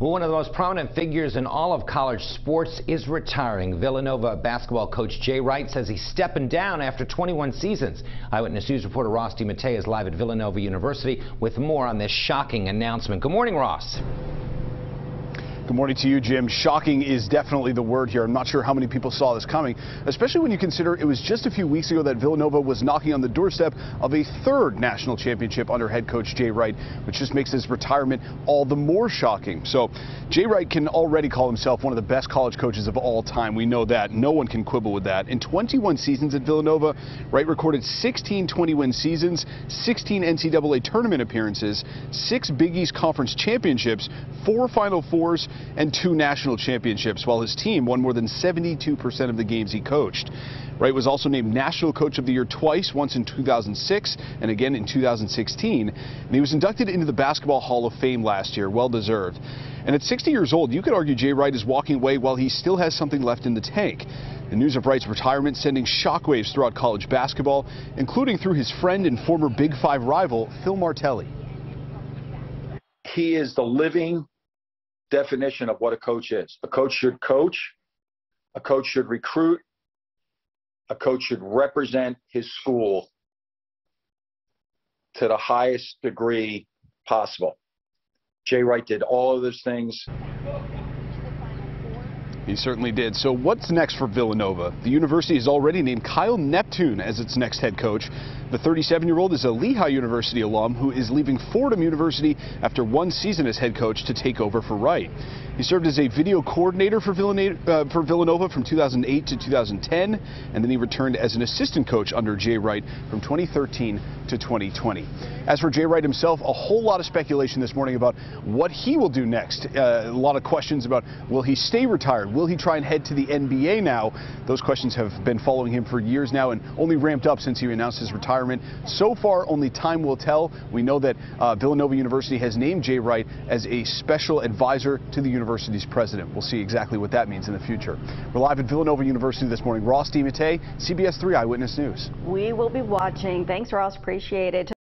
Well, one of the most prominent figures in all of college sports is retiring. Villanova basketball coach Jay Wright says he's stepping down after 21 seasons. Eyewitness News reporter Ross DiMattei is live at Villanova University with more on this shocking announcement. Good morning, Ross. Good morning to you, Jim. Shocking is definitely the word here. I'm not sure how many people saw this coming, especially when you consider it was just a few weeks ago that Villanova was knocking on the doorstep of a third national championship under head coach Jay Wright, which just makes his retirement all the more shocking. So Jay Wright can already call himself one of the best college coaches of all time. We know that. No one can quibble with that. In 21 seasons at Villanova, Wright recorded 16 20-win seasons, 16 NCAA tournament appearances, six Big East Conference championships, four Final Fours, and two national championships, while his team won more than 72% of the games he coached. Wright was also named National Coach of the Year twice, once in 2006 and again in 2016. And he was inducted into the Basketball Hall of Fame last year, well deserved. And at 60 years old, you could argue Jay Wright is walking away while he still has something left in the tank. The news of Wright's retirement sending shockwaves throughout college basketball, including through his friend and former Big Five rival, Phil Martelli. He is the living definition of what a coach is. A coach should coach, a coach should recruit, a coach should represent his school to the highest degree possible. Jay Wright did all of those things. He certainly did. So what's next for Villanova? The university has already named Kyle Neptune as its next head coach. The 37-year-old is a Lehigh University alum who is leaving Fordham University after one season as head coach to take over for Wright. He served as a video coordinator for Villanova, uh, for Villanova from 2008 to 2010, and then he returned as an assistant coach under Jay Wright from 2013 to 2020. As for Jay Wright himself, a whole lot of speculation this morning about what he will do next. Uh, a lot of questions about will he stay retired? Will he try and head to the NBA now? Those questions have been following him for years now and only ramped up since he announced his retirement. So far, only time will tell. We know that uh, Villanova University has named Jay Wright as a special advisor to the university's president. We'll see exactly what that means in the future. We're live at Villanova University this morning. Ross DiMattei, CBS 3 Eyewitness News. We will be watching. Thanks, Ross. Appreciate it.